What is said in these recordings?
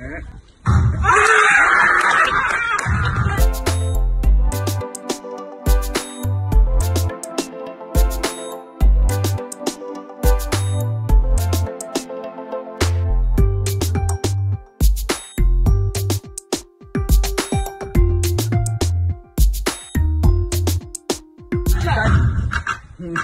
Yeah. Keep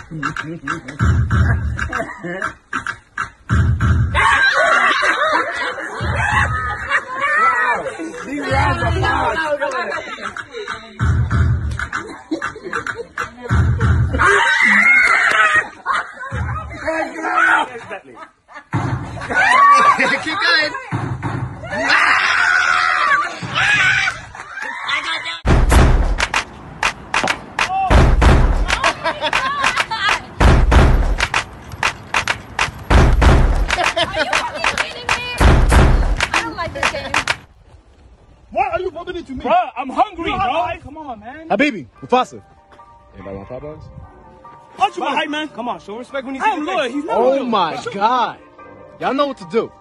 going. I don't like Why are you bumping to me? Bro, I'm hungry, You bro. hungry? Come on, man. Habibi, Mufasa. Anybody want Popeyes? Punch you, hype man. Come on, show respect when he's I'm loyal. He's not Oh loyal. my God. Y'all know what to do.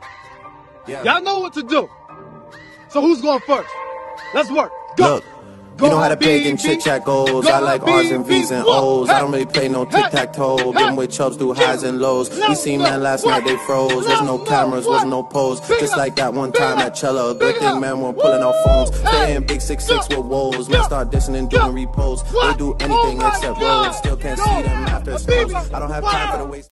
Y'all know what to do. So who's going first? Let's work. Go. Look, you know how the Go, pagan BB. chit chat goes. Go, I like R's and V's and. O's. I don't really play no tic tac toe. Getting with chubs through highs and lows. We seen man last night, they froze. There's no cameras, was no pose. Just like that one time at Cello. Good thing man weren't pulling out phones. Staying big six six with woes. Man start dissing and doing Go. repos. They do Oh anything my except roll. Still can't see them after snows. I don't have time for the waste.